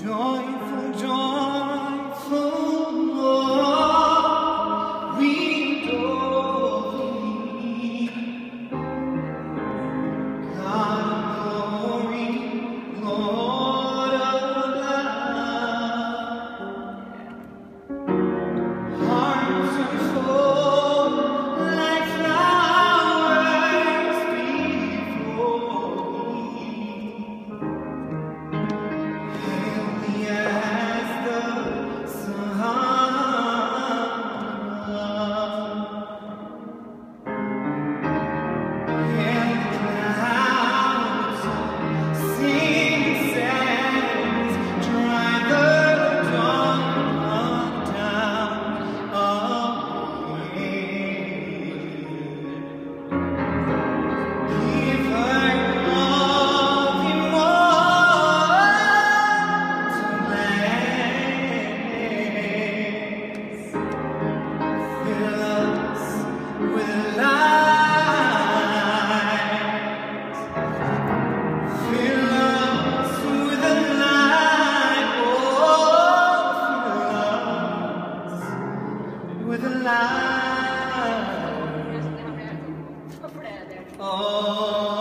Joyful, with a light. Oh.